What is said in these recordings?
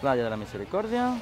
Playa de la Misericordia,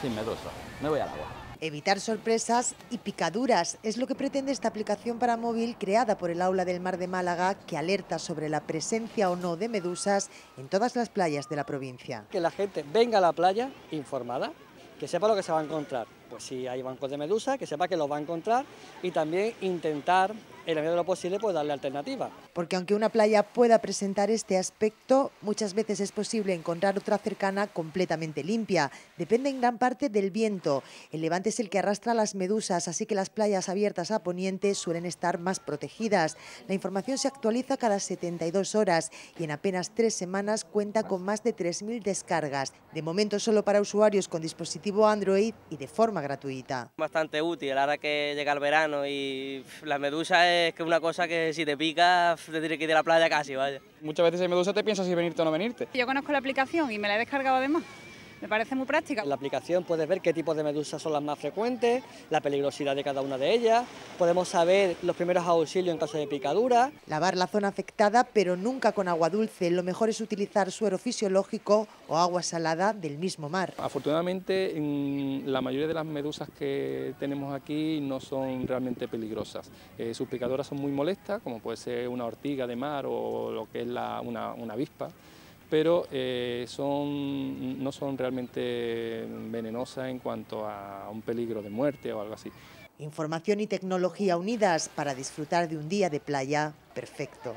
sin medusa. Me voy al agua. Evitar sorpresas y picaduras es lo que pretende esta aplicación para móvil creada por el Aula del Mar de Málaga que alerta sobre la presencia o no de medusas en todas las playas de la provincia. Que la gente venga a la playa informada, que sepa lo que se va a encontrar. Pues si hay bancos de medusa, que sepa que los va a encontrar y también intentar en la medida de lo posible, pues darle alternativa. Porque aunque una playa pueda presentar este aspecto, muchas veces es posible encontrar otra cercana completamente limpia. Depende en gran parte del viento. El levante es el que arrastra las medusas, así que las playas abiertas a poniente suelen estar más protegidas. La información se actualiza cada 72 horas y en apenas tres semanas cuenta con más de 3.000 descargas. De momento solo para usuarios con dispositivo Android y de forma gratuita. Bastante útil ahora que llega el verano y las medusas es que una cosa que si te pica te tienes que ir a la playa casi, vaya. Muchas veces hay medusa te piensas si venirte o no venirte. Yo conozco la aplicación y me la he descargado además. Me parece muy práctica. En la aplicación puedes ver qué tipos de medusas son las más frecuentes, la peligrosidad de cada una de ellas, podemos saber los primeros auxilios en caso de picadura. Lavar la zona afectada, pero nunca con agua dulce. Lo mejor es utilizar suero fisiológico o agua salada del mismo mar. Afortunadamente, la mayoría de las medusas que tenemos aquí no son realmente peligrosas. Eh, sus picadoras son muy molestas, como puede ser una ortiga de mar o lo que es una, una avispa pero eh, son, no son realmente venenosas en cuanto a un peligro de muerte o algo así. Información y tecnología unidas para disfrutar de un día de playa perfecto.